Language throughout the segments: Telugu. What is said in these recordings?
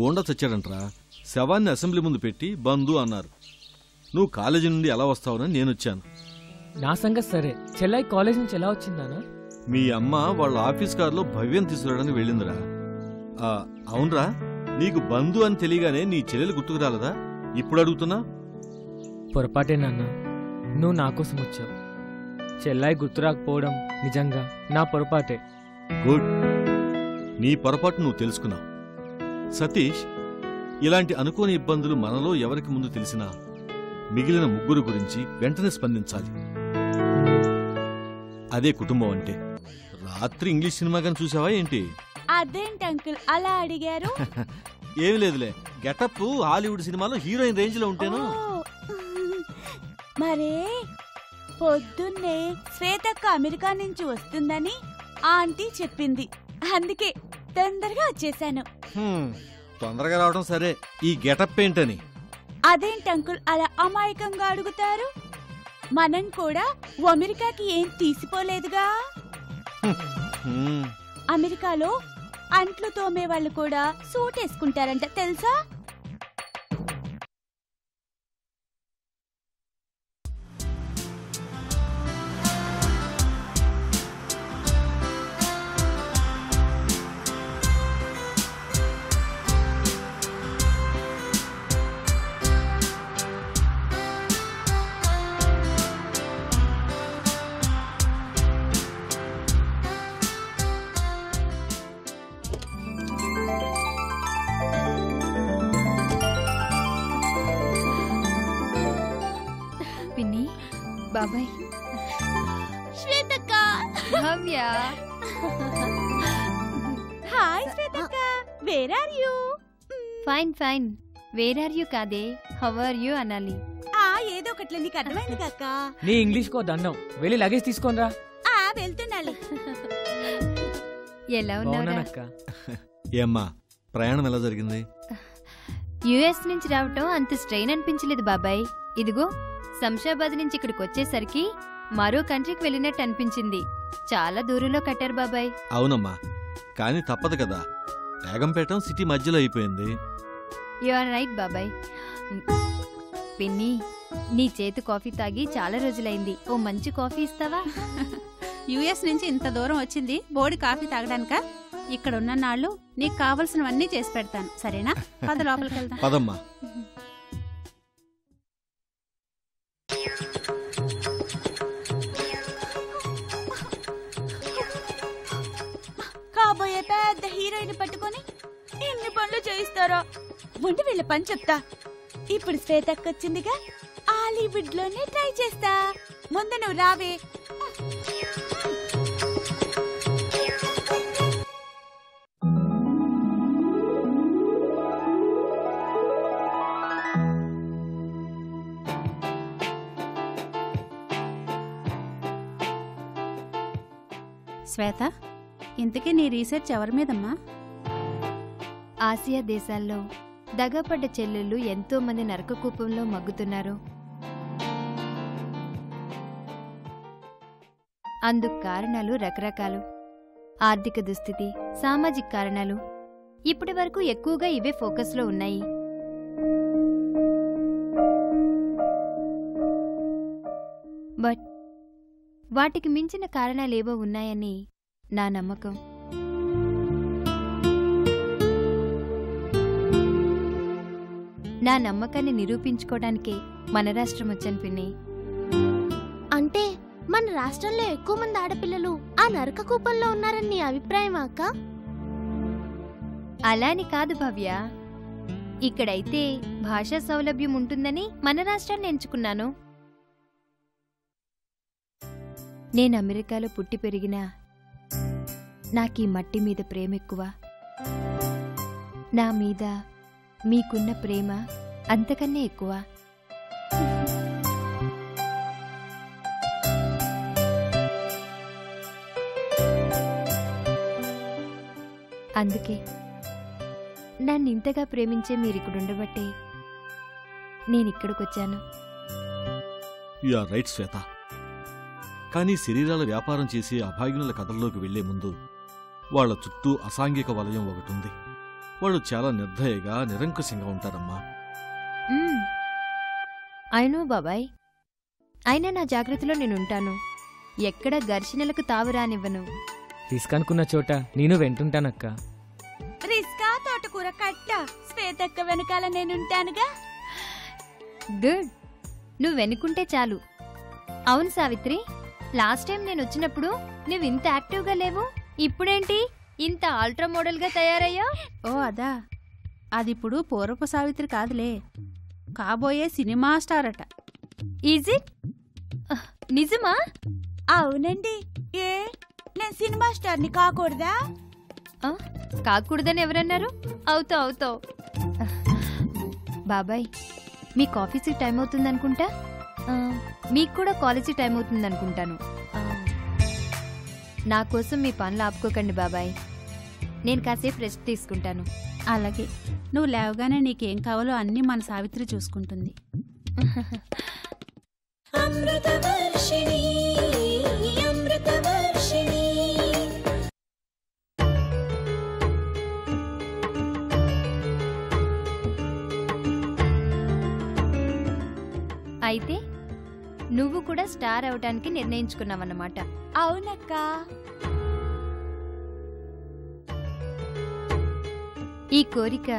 గోండా చచ్చాడంట్రా శవాన్ని అసెంబ్లీ ముందు పెట్టి బంధు అన్నారు. నువ్వు కాలేజీ నుండి ఎలా వస్తావని నేను వచ్చాను నా సంగతి సరే. చెల్లాయి కాలేజ్ నుంచి ఎలా వచ్చిందానా మీ అమ్మ వాళ్ళ ఆఫీస్ కారులో భవ్యం తీసుకురావడానికి వెళ్ళిందిరా. ఆ, అవునరా. నీకు బంధు అని తెలియగానే నీ చెల్లెలు గుర్తుకు రాలదా? ఇప్పుడు అడుగుతున్నా? పొరపాటే నాన్న. నువ్వు నా కోసం వచ్చావు. చెల్లాయి గుర్తు రాకపోవడం నిజంగా నా పొరపాటే. గుడ్. నీ పొరపాటు నువ్వు తెలుసుకున్నావు. సతీష్ ఇలాంటి అనుకోని ఇబ్బందులు మనలో ఎవరికి ముందు తెలిసినా మిగిలిన ముగ్గురు గురించి వెంటనే స్పందించాలి. అదే కుటుంబం అంటే. రాత్రి ఇంగ్లీష్ సినిమా కానీ చూసావా ఏంటి? అదేంటి అంకుల్ అలా అడిగారు? ఏమి లేదులే. గెటప్ హాలీవుడ్ సినిమాలో హీరోయిన్ రేంజ్లో ఉంటేను. మరే పొద్దున్నే శ్వేతక్క అమెరికా నుంచి వస్తుందని ఆంటీ చెప్పింది. అందుకే తొందరగా వచ్చేసాను. తొందరగా రావడం సరే. ఈ గెటప్ ఏంటని? అదేంటి అంకుల్ అలా అమాయకంగా అడుగుతారు? మనం కూడా అమెరికాకి ఏం తీసిపోలేదుగా? అమెరికాలో అంట్లు తోమే వాళ్ళు కూడా సూట్ వేసుకుంటారంట తెలుసా? బాబాయ్. శ్వేతక్క. Bhavya hi శ్వేతక్క. Where are you fine fine where are you కాదే హౌ ఆర్ యూ అనాలి ఆ ఏదో ఒకట్లే నీకు అర్థమైంది కక్క నీ ఇంగ్లీష్ కో దండం. వెళ్ళి లగేజ్ తీసుకోనరా. ఆ వెళ్తున్నాలి. ఎలా బాగున్నానక్క. ఏమ్మా ప్రయాణం ఎలా జరిగింది? యుఎస్ నుంచి రావటం అంత స్ట్రెయిన్ అనిపించలేదు బాబాయ్. ఇదిగో శంషాబాద్ నుంచి ఇక్కడికి వచ్చేసరికి మరో కంట్రీకి వెళ్ళినట్టు అనిపించింది. చాలా దూరంలో కట్టారు బాబాయ్. అవునమ్మా కానీ తప్పదు కదా. బేగంపేటం సిటీ మధ్యలో అయిపోయింది. యు ఆర్ రైట్ బాబాయ్. పిన్ని నీ చేతి కాఫీ తాగి చాలా రోజులైంది. ఓ మంచి కాఫీ ఇస్తావా? యుఎస్ నుంచి ఇంత దూరం వచ్చింది బోడి కాఫీ తాగడానిక? ఇక్కడ ఉన్న నాళ్ళు నీకు కావలసినవన్నీ చేసి పెడతాను సరేనా? పద లోపలికి వెళ్దాం. పదమ్మా. హీరోయిన్ పట్టుకొని ఎన్ని పనులు చేయిస్తారో. ముందు వీళ్ళ పని చెప్తా. ఇప్పుడు శ్వేతకు వచ్చిందిగా హాలీవుడ్లోనే ట్రై చేస్తా. ముందు నువ్వు రావే. శ్వేత ఇంతకీ నీ రీసెర్చ్ ఎవరి మీదమ్మా? ఆసియా దేశాల్లో దగపడ్డ చెల్లెళ్ళు ఎంతో మంది నరకకూపంలో మగ్గుతున్నారు. అందుకు కారణాలు రకరకాలు. ఆర్థిక దుస్థితి సామాజిక కారణాలు ఇప్పటి వరకు ఎక్కువగా ఇవే ఫోకస్లో ఉన్నాయి. బట్ వాటికి మించిన కారణాలేవో ఉన్నాయని నా నమ్మకం. నా నమ్మకాన్ని నిరూపించుకోవడానికే మన రాష్ట్రం వచ్చాను పిన్ని. అంటే మన రాష్ట్రంలో ఎక్కువ మంది ఆడపిల్లలు ఆ నరక కూపంలో ఉన్నారని నీ అభిప్రాయం అక్క? అలాని కాదు భవ్య. ఇక్కడైతే భాషా సౌలభ్యం ఉంటుందని మన రాష్ట్రాన్ని ఎంచుకున్నాను. నేను అమెరికాలో పుట్టి పెరిగినా నాకు ఈ మట్టి మీద ప్రేమ ఎక్కువ నా మీద మీకున్న ప్రేమ అంతకన్నా ఎక్కువ. అందుకే నన్ను ఇంతగా ప్రేమించే మీరు ఇక్కడ ఉండబట్టే నేను యు ఆర్ రైట్ శ్వేత. కానీ శరీరాల వ్యాపారం చేసే అభాగ్యుల కథల్లోకి వెళ్ళే ముందు వాళ్ళ చుట్టూ అసాంఘిక వలయం ఒకటి ఉంది. వాళ్ళు చాలా నిర్దయగా నిరంకుశంగా ఉంటారమ్మా. అయినో బాబాయ్ అయినా నా జాగ్రత్తలో నేనుంటాను. ఎక్కడ ఘర్షణలకు తావురానివ్వను రిస్క్ అనుకున్న చోట నేను వెంటుంటానక్క. రిస్కా తోటకూర కట్ట శ్వేతక్క వెనకాల నేనుంటానుగా? గుడ్ నువ్వు వెనుకుంటే చాలు. అవును సావిత్రి లాస్ట్ టైం నేను వచ్చినప్పుడు నువ్వు ఇంత యాక్టివ్గా లేవు. ఇప్పుడేంటి? ఇంత ఆల్ట్రా మోడల్గా తయారయ్యా ఓ అదా. అది ఇప్పుడు పూర్వపు సావిత్రి కాదులే. కాబోయే సినిమా స్టార్ అట. ఈజ్ ఇట్ నిజమా? అవునండి. ఏ? నేను సినిమా స్టార్ని కాకూడదా? కాకూడదని ఎవరన్నారు? అవుతావు అవుతావు. బాబాయ్ మీ ఆఫీస్కి టైం అవుతుంది అనుకుంటా మీకు కూడా కాలేజీ టైం అవుతుంది అనుకుంటాను. ఆ, నా కోసం మీ పనులు ఆపుకోకండి బాబాయ్. నేను కాసేపు రెస్ట్ తీసుకుంటాను. అలాగే. నువ్వు లేవగానే నీకేం కావాలో అన్నీ మన సావిత్రి చూసుకుంటుంది. అమృతవర్షిణి అమృతవర్షిణి. అయితే కూడా స్టార్ అవటానికి నిర్ణయించుకున్నావన్నమాట అవునక్క. ఈ కోరిక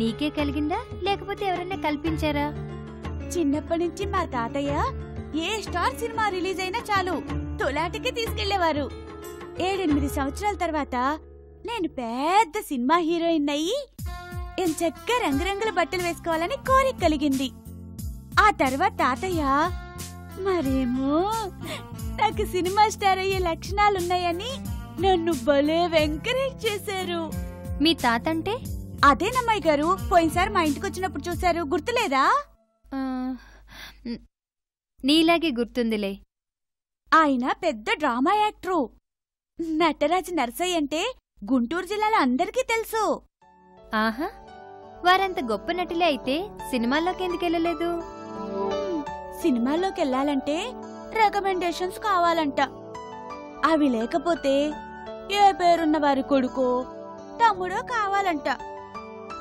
నీకే కలిగిందా? లేకపోతే ఎవరైనా కల్పించారా? చిన్నప్పటి నుంచి మా తాతయ్య ఏ స్టార్ సినిమా రిలీజ్ అయినా చాలు తొలాటికి తీసుకెళ్ళేవారు ఏడెనిమిది సంవత్సరాల తర్వాత నేను పెద్ద సినిమా హీరోయిన్ అయ్యి ఎంచక్క రంగురంగుల బట్టలు వేసుకోవాలని కోరిక కలిగింది. ఆ తర్వాత తాతయ్య మరేమో? నాకు సినిమా స్టార్ అయ్యే లక్షణాలున్నాయని నన్ను భలే ఎంకరేజ్ చేశారు. మీ తాత అంటే అదేనమ్మాయి గారు పోయినసారి మా ఇంటికి వచ్చినప్పుడు చూశారు గుర్తులేదా? నీలాగే గుర్తుందిలే. ఆయన పెద్ద డ్రామా యాక్టరు. నటరాజు నర్సయ్య అంటే గుంటూరు జిల్లాలో అందరికీ తెలుసు. ఆహా వారంత గొప్ప నటులే అయితే సినిమాల్లోకి ఎందుకు వెళ్ళలేదు సినిమాల్లోకి వెళ్ళాలంటే రికమెండేషన్స్ కావాలంట. అవి లేకపోతే ఏ పేరున్న వారి కొడుకో తమ్ముడో కావాలంట.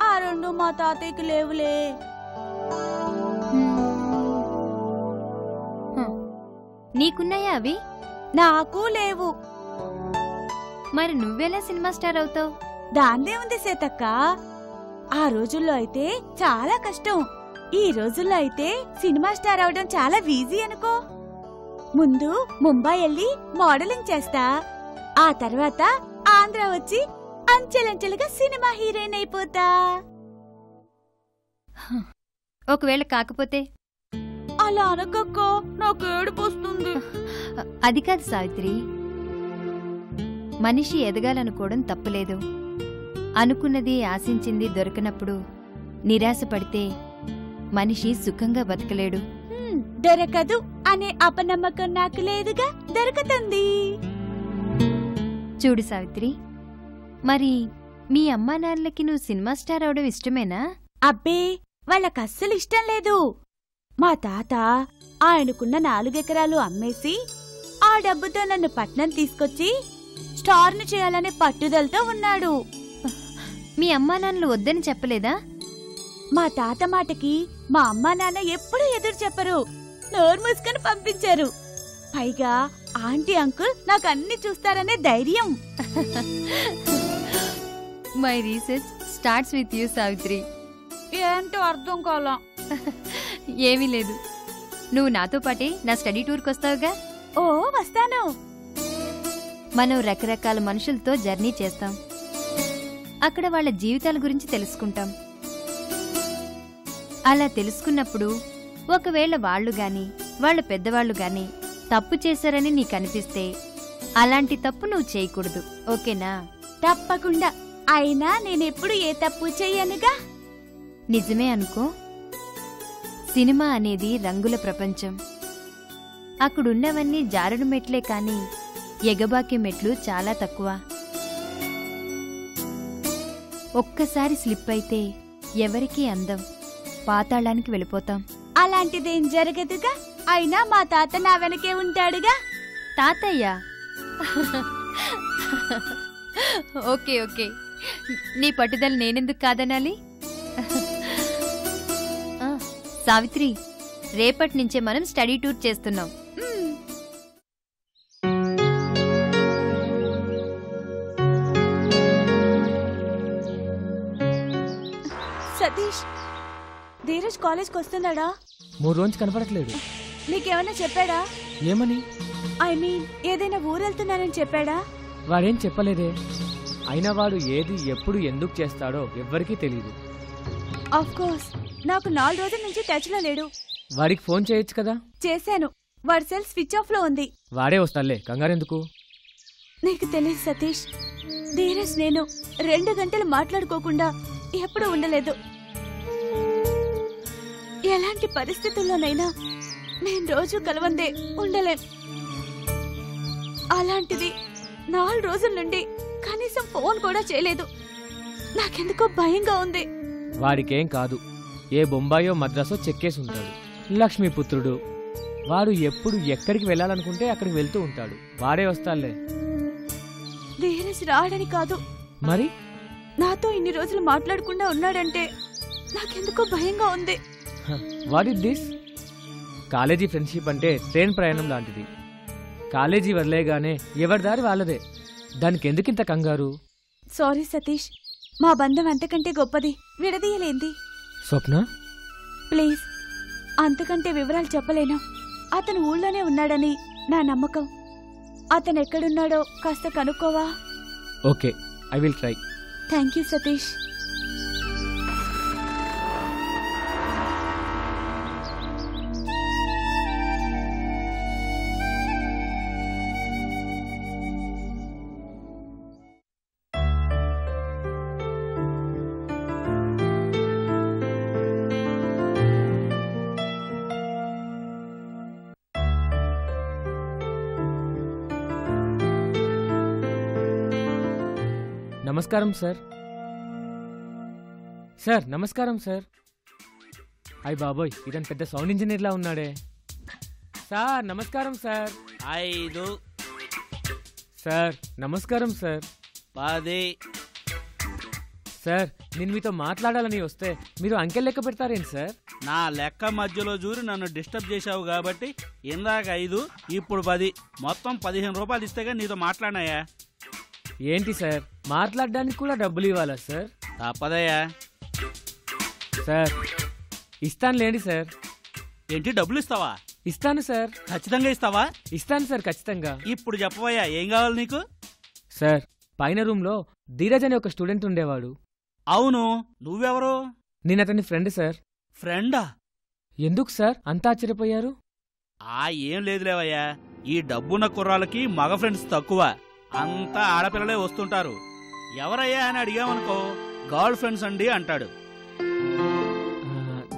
ఆ రెండు మా తాతయ్యకి లేవులే. నీకున్నాయా అవి? నాకు లేవు. మరి నువ్వెలా సినిమా స్టార్ అవుతావు? దాందే ఉంది సీతక్క. ఆ రోజుల్లో అయితే చాలా కష్టం. ఈ రోజుల్లో అయితే సినిమా స్టార్ అవడం చాలా ఈజీ అనుకో. ముందు ముంబై వెళ్ళి మోడలింగ్ చేస్తా. ఆ తర్వాత ఆంధ్ర వచ్చి అంచెలంచెలుగా సినిమా హీరోయిన్ అయిపోతా. ఒకవేళ కాకపోతే? అలా అనకక్క నాకు ఏడుపు వస్తుంది అ- అది కాదు సావిత్రి. మనిషి ఎదగాలనుకోవడం తప్పులేదు. అనుకున్నది ఆశించింది దొరకనప్పుడు నిరాశపడితే మనిషి సుఖంగా బతకలేడు. దొరకదు అనే అపనమ్మకం నాకు లేదుగా దొరుకుతుంది. చూడు సావిత్రి మరి మీ అమ్మా నాన్నలకి నువ్వు సినిమా స్టార్ అవడం ఇష్టమేనా? అబ్బే వాళ్ళకి అస్సలు ఇష్టం లేదు. మా తాత ఆయనకున్న నాలుగెకరాలు అమ్మేసి ఆ డబ్బుతో నన్ను పట్నం తీసుకొచ్చి స్టార్ను చేయాలనే పట్టుదలతో ఉన్నాడు. మీ అమ్మా నాన్నలు వద్దని చెప్పలేదా? మా తాత మాటకి మా అమ్మా నాన్న ఎప్పుడూ ఎదురు చెప్పరు. నోరు మూసుకొని పంపించారు. పైగా ఆంటీ అంకుల్ నాకు అన్ని చూస్తారనే ధైర్యం. My research starts with you Savitri ఏంటో అర్థం కాలం. ఏమీ లేదు. నువ్వు నాతో పాటే నా స్టడీ టూర్కి వస్తావుగా? ఓ వస్తాను. మనం రకరకాల మనుషులతో జర్నీ చేస్తాం. అక్కడ వాళ్ళ జీవితాల గురించి తెలుసుకుంటాం. అలా తెలుసుకున్నప్పుడు ఒకవేళ వాళ్ళు గాని వాళ్ళ పెద్దవాళ్ళు గాని తప్పు చేశారని నీకు అనిపిస్తే అలాంటి తప్పు నువ్వు చేయకూడదు ఓకేనా? తప్పకుండా. అయినా నేనెప్పుడు ఏ తప్పు చెయ్యనుగా నిజమే అనుకో. సినిమా అనేది రంగుల ప్రపంచం. అక్కడున్నవన్నీ జారుడు మెట్లే కాని ఎగబాకే మెట్లు చాలా తక్కువ. ఒక్కసారి స్లిప్ అయితే ఎవరికీ అందం. పాతాళానికి వెళ్ళిపోతాం. అలాంటిదేం జరగదుగా? అయినా మా తాత నా వెనకే ఉంటాడుగా? తాతయ్య? Okay okay. నీ పట్టుదల నేనెందుకు కాదనాలి? సావిత్రి రేపటి నుంచే మనం స్టడీ టూర్ చేస్తున్నాం. సతీష్ ధీరజ్ కాలేజ్కి వస్తున్నాడా? మూడు రోజు కనపడట్లేదు. నీకేమైనా చెప్పాడా? ఏమని? ఐ మీన్ ఏదైనా ఊరెళ్తున్నానని చెప్పాడా? వాడేం చెప్పలేదే. అయినా వాడు ఏది ఎప్పుడు ఎందుకు చేస్తాడో ఎవ్వరికీ తెలియదు ఆఫ్ కోర్స్ నాకు నాలుగు రోజుల నుంచి టచ్లో లేడు. వాడికి ఫోన్ చేయొచ్చు కదా? చేశాను. వాడి సెల్ స్విచ్ ఆఫ్లో ఉంది. వాడే వస్తాడులే కంగారెందుకు నీకు తెలియదు సతీష్. ధీరజ్ నేను రెండు గంటలు మాట్లాడుకోకుండా ఎప్పుడూ ఉండలేదు. ఎలాంటి పరిస్థితుల్లోనైనా నేను రోజు కలవందే ఉండలేం. అలాంటిది నాలుగు రోజుల నుండి కనీసం ఫోన్ కూడా చేయలేదు. నాకెందుకో భయంగా ఉంది. వాడికేం కాదు. ఏ బొంబాయో మద్రాసో చెక్కేసి ఉంటాడు. లక్ష్మీపుత్రుడు వాడు ఎప్పుడు ఎక్కడికి వెళ్ళాలనుకుంటే అక్కడికి వెళ్తూ ఉంటాడు. వాడే వస్తాడులే. ధీరజ్ రాడని కాదు. మరి? నాతో ఇన్ని రోజులు మాట్లాడకుండా ఉన్నాడంటే నాకెందుకో భయంగా ఉంది. What it this college friendship అంటే ట్రైన్ ప్రయాణం లాంటిది. కాలేజీ వదిలేగానే ఎవరి దారి వాళ్ళదే. దానికి ఎందుకింత కంగారు? సారీ సతీష్ మా బంధం అంతకంటే గొప్పది. విడదీయలేంది. స్వప్న? ప్లీజ్ అంతకంటే వివరాలు చెప్పలేను. అతను ఊళ్ళోనే ఉన్నాడని నా నమ్మకం. అతను ఎక్కడున్నాడో కాస్త కనుక్కోవా? Okay I will try thank you Satish నమస్కారం సార్. సార్ నమస్కారం సార్. అయ్ బాబోయ్ ఇతను పెద్ద సౌండ్ ఇంజనీర్లా ఉన్నాడే. సార్ నమస్కారం సార్. ఐదు. సార్ నమస్కారం సార్. పది. సార్ నేను మీతో మాట్లాడాలని వస్తే మీరు అంకెల్ లెక్క పెడతారేంటి సార్? నా లెక్క మధ్యలో జూరి నన్ను డిస్టర్బ్ చేశావు కాబట్టి ఇందాక ఐదు ఇప్పుడు పది. మొత్తం పదిహేను రూపాయలు ఇస్తేగా నీతో మాట్లాడినాయా? ఏంటి సార్? మాట్లాడడానికి కూడా డబ్బులు ఇవ్వాలా సార్? తప్పదయ్యా. సార్ ఇస్తాను లేండి సార్. ఏంటి డబ్బులు ఇస్తావా? ఇస్తాను సార్. ఖచ్చితంగా ఇస్తావా? ఇస్తాను సార్ ఖచ్చితంగా. ఇప్పుడు చెప్పవయ్యా ఏం కావాలి నీకు? సార్ పైన రూమ్లో ధీరజ్ అనే ఒక స్టూడెంట్ ఉండేవాడు. అవును నువ్వెవరు? నేను అతని ఫ్రెండ్ సార్. ఫ్రెండా? ఎందుకు సార్ అంత ఆశ్చర్యపోయారు? ఆ ఏం లేదులేవయ్యా. ఈ డబ్బున్న కుర్రాలకి మగ ఫ్రెండ్స్ తక్కువ. అంతా ఆడపిల్లలే వస్తుంటారు. ఎవరయ్యా అని అడిగామనుకో గర్ల్ ఫ్రెండ్స్ అండి అంటాడు.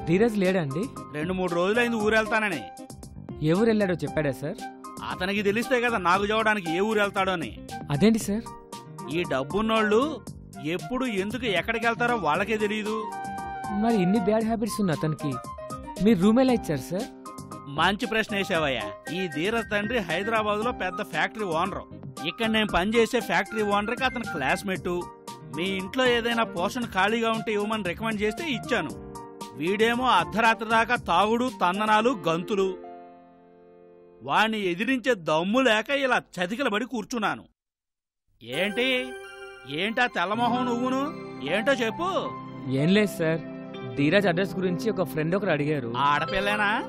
ధీరజ్ లేడండి రెండు మూడు రోజులైంది ఊరెళ్తానని. ఏ ఊరు వెళ్ళాడో చెప్పాడా సార్? అతనికి తెలిస్తే కదా నాకు చూడడానికి ఏ ఊరు వెళ్తాడో అని. అదేంటి సార్? ఈ డబ్బున్నోళ్ళు ఎప్పుడు ఎందుకు ఎక్కడికి వెళ్తారో వాళ్ళకే తెలియదు మరి ఇన్ని బ్యాడ్ హ్యాబిట్స్ ఉన్న అతనికి మీరు రూమ్ ఎలా ఇచ్చారు సార్? మంచి ప్రశ్న వేసావయ్యా. ఈ ధీరజ్ తండ్రి హైదరాబాద్లో పెద్ద ఫ్యాక్టరీ ఓనర్. ఇక్కడ నేను పనిచేసే ఫ్యాక్టరీ ఓనర్కి అతని క్లాస్మేట్. మీ ఇంట్లో ఏదైనా పోషణ ఖాళీగా ఉంటే ఇవ్వమని రికమెండ్ చేస్తే ఇచ్చాను. వీడేమో అర్ధరాత్రి దాకా తాగుడు తందనాలు గంతులు. వాణ్ణి ఎదిరించే దమ్ము లేక ఇలా చతికిలబడి కూర్చున్నాను. ఏంటి? ఏంటా తెల్లమొహం నువ్వును? ఏంటో చెప్పు. ఏం లేదు సార్. ధీరజ్ అడ్రస్ గురించి ఒక ఫ్రెండ్ ఒకరు అడిగారు. ఆడపిల్లేనా?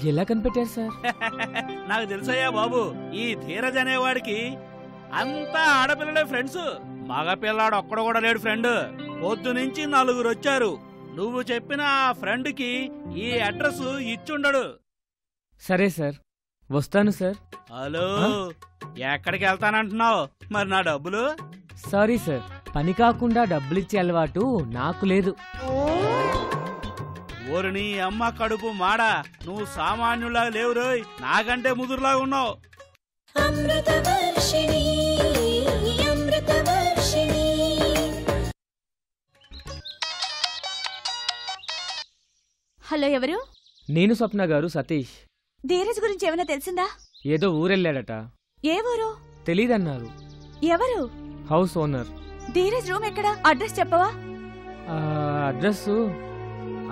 ఎలా కనిపెట్టారు సార్? నాకు తెలుసయ్యా బాబు ఈ ధీరజ్ అనేవాడికి అంతా ఆడపిల్లలే ఫ్రెండ్స్. మగపిల్లాడు ఒక్కడు కూడా లేడు ఫ్రెండ్. పొద్దు నుంచి నలుగురు వచ్చారు. నువ్వు చెప్పిన ఆ ఫ్రెండ్కి ఈ అడ్రస్ ఇచ్చుండడు. సరే సార్. వస్తాను సార్. హలో? ఎక్కడికి వెళ్తానంటున్నావు? మరి నా డబ్బులు? Sorry sir. పని కాకుండా డబ్బులిచ్చే అలవాటు నాకు లేదు. ఓరి నీ అమ్మ కడుపు మాడా. నువ్వు సామాన్యులా లేవు రోయ్. నాకంటే ముదురులాగా ఉన్నావు. అమృతవర్షిణి అమృతవర్షిణి. హలో ఎవరు? నేను స్వప్న గారు సతీష్. ధీరజ్ గురించి ఏమైనా తెలిసిందా? ఏదో ఊరెళ్ళాడట. ఏ ఊరు? తెలీదన్నారు. ఎవరు? House owner. ధీరజ్ రూమ్ ఎక్కడ? అడ్రస్ చెప్పవా? ఆ,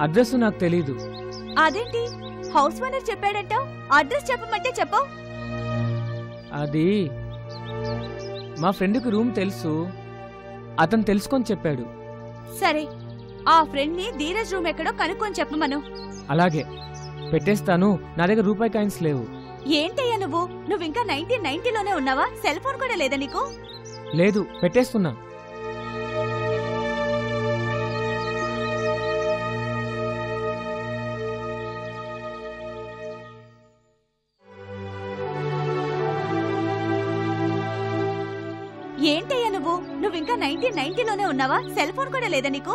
అడ్రస్సు నాకు తెలీదు. అదేంటి? హౌస్ ఓనర్ చెప్పాడంటావు అడ్రస్ చెప్పమంటే చెప్పవు అది మా ఫ్రెండ్కి రూమ్ తెలుసు. అతను తెలుసుకొని చెప్పాడు. సరే ఆ ఫ్రెండ్ని ధీరజ్ రూమ్ ఎక్కడో కనుక్కొని చెప్పమను అలాగే. పెట్టేస్తాను. నా దగ్గర రూపాయి కాయిన్స్ లేవు. ఏంటయ్యా నువ్వు? నువ్వు ఇంకా నైన్టీన్ నైన్టీలోనే ఉన్నావా? సెల్ ఫోన్ కూడా లేదా నీకు? లేదు పెట్టేస్తున్నా. ఏంటయ్యా నువ్వు? నువ్వు ఇంకా నైన్టీన్ నైన్టీలోనే ఉన్నావా? సెల్ ఫోన్ కూడా లేదా నీకు?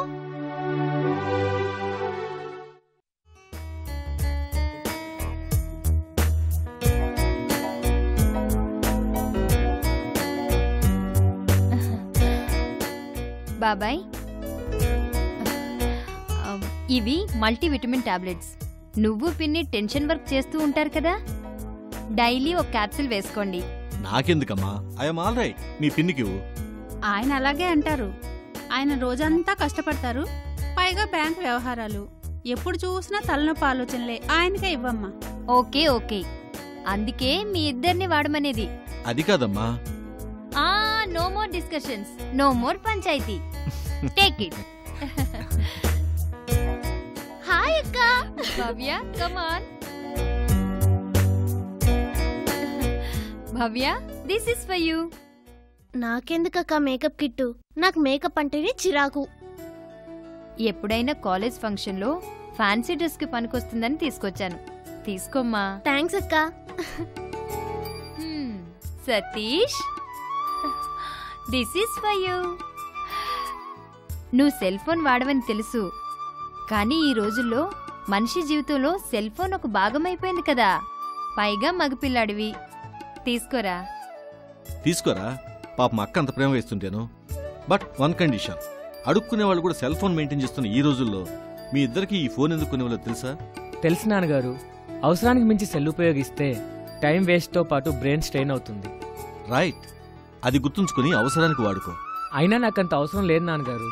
బాబాయ్. ఇవి మల్టీవిటమిన్ టాబ్లెట్స్. నువ్వు పిన్ని టెన్షన్ వర్క్ చేస్తూ ఉంటారు కదా? డైలీ ఒక క్యాప్సిల్ వేసుకోండి. నాకెందుకమ్మా? ఐఎమ్ ఆల్ రైట్ మీ పిన్నికి. ఆయన అలాగే అంటారు. ఆయన రోజంతా కష్టపడతారు. పైగా బ్యాంక్ వ్యవహారాలు. ఎప్పుడు చూసినా తలనొప్పి ఆలోచనలే. ఆయనకే ఇవ్వమ్మా. Okay okay. అందుకే మీ ఇద్దరిని వాడమనేది. అది కాదమ్మా. ఆ no more discussions no more panchayati. Take it hi అక్క. Bhavya come on Bhavya this is for you నాకెందుకక్క makeup kit? నాకు మేకప్ అంటేనే చిరాకు. ఎప్పుడైనా కాలేజ్ ఫంక్షన్లో ఫ్యాన్సీ డ్రెస్కి పనికొస్తుందని తీసుకొచ్చాను. తీసుకోమ్మా. థ్యాంక్స్ అక్క. Satish. This is for you నువ్వు సెల్ ఫోన్ వాడవని తెలుసు. కానీ ఈ రోజుల్లో మనిషి జీవితంలో సెల్ ఫోన్ ఒక భాగమైపోయింది కదా. పైగా మగపిల్లాడివి. తీసుకోరా? తీసుకోరా? పాప మా అక్క అంత ప్రేమ వేస్తుంటేను. But one condition. అడుక్కునే వాళ్ళు కూడా సెల్ ఫోన్ మెయింటైన్ చేస్తున్న ఈ రోజుల్లో మీ ఇద్దరికి ఈ ఫోన్ ఎందుకు కొనేవాళ్ళో తెలుసా? తెలుసు నాన్నగారు. అవసరానికి మించి సెల్ ఉపయోగిస్తే టైం వేస్ట్తో పాటు బ్రెయిన్ స్ట్రెయిన్ అవుతుంది. రైట్. అది గుర్తుంచుకుని అవసరానికి వాడుకో. అయినా నాకంత అవసరం లేదు నాన్నగారు.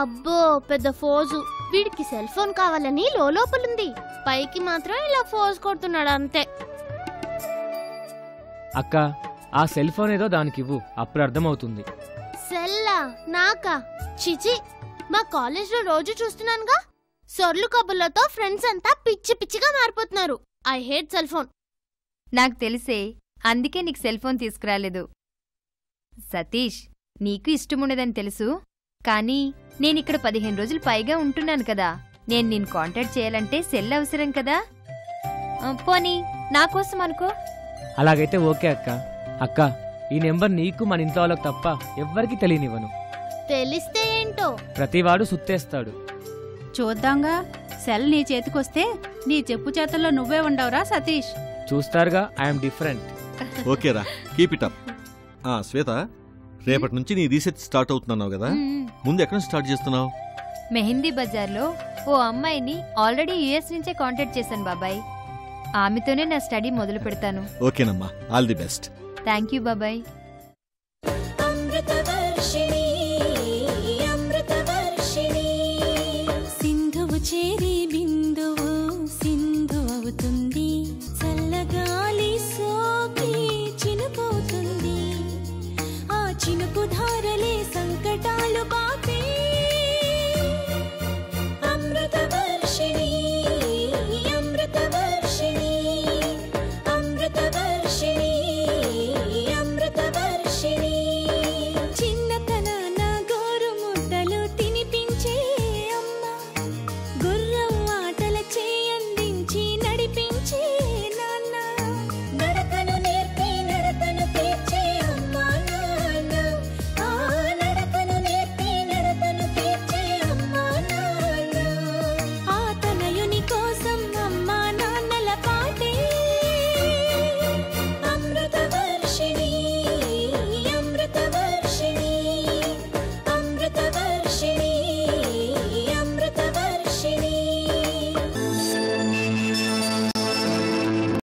అబ్బో పెద్ద ఫోజు. వీడికి సెల్ ఫోన్ కావాలని లోపలుంది పైకి మాత్రం ఇలా ఫోజ్ కొడుతున్నాడు అంతే. అక్క ఆ సెల్ ఫోన్ ఏదో దానికి ఇవ్వు అప్పుడు అర్థమవుతుంది. సెల్లా? నాకా? చిచి మా కాలేజ్లో రోజు చూస్తున్నానుగా. సొర్లు కబుర్లతో ఫ్రెండ్స్ అంతా పిచ్చి పిచ్చిగా మారిపోతున్నారు. I hate cell phone. నాకు తెలిసే అందుకే నీకు సెల్ ఫోన్ తీసుకురాలేదు. సతీష్ నీకు ఇష్టముండదని తెలుసు. కానీ నేనిక్కడ పదిహేను రోజులు పైగా ఉంటున్నాను కదా. నేను నిన్ను కాంటాక్ట్ చేయాలంటే సెల్ అవసరం కదా. పోనీ నా కోసం అనుకో. అలాగైతే ఓకే అక్క. అక్క ఈ నెంబర్ నీకు మన ఇంట్లో వాళ్ళకి తప్ప ఎవ్వరికీ తెలియనివ్వను. తెలిస్తే ఏంటో? ప్రతివాడు సుత్తేస్తాడు. చూద్దాంగా సెల్ నీ చేతికొస్తే నీ చెప్పు చేతల్లో నువ్వే ఉండవురా సతీష్. చూస్తారుగా ఐఎమ్ డిఫరెంట్. ఓకేరా కీప్ ఇట్ అప్. ఆ శ్వేత రేపటి నుంచి నీ రీసెర్చ్ స్టార్ట్ అవుతున్నావు కదా. ముందు ఎక్కడ నుంచి స్టార్ట్ చేస్తున్నావు? మెహందీ బజార్లో ఓ అమ్మాయిని ఆల్రెడీ యుఎస్ నుంచే కాంటాక్ట్ చేశాను బాబాయ్. ఆమెతోనే నా స్టడీ మొదలు పెడతాను ఓకేనమ్మా. All the best. Thank you బాబాయ్.